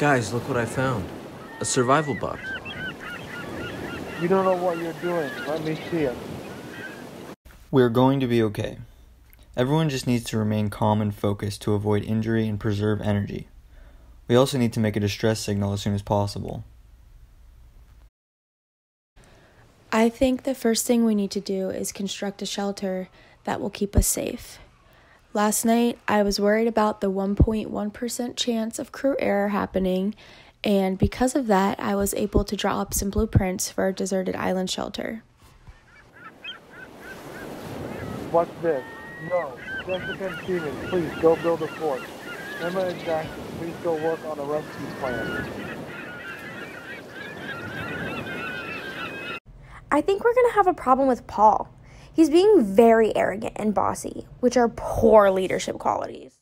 Guys, look what I found. A survival box. You don't know what you're doing. Let me see it. We're going to be okay. Everyone just needs to remain calm and focused to avoid injury and preserve energy. We also need to make a distress signal as soon as possible. I think the first thing we need to do is construct a shelter that will keep us safe. Last night, I was worried about the 1.1% chance of crew error happening, and because of that, I was able to draw up some blueprints for a deserted island shelter. What's this? No. Jessica and Steven, please go build a fort. Emma and Jackson, please go work on a rescue plan. I think we're going to have a problem with Paul. He's being very arrogant and bossy, which are poor leadership qualities.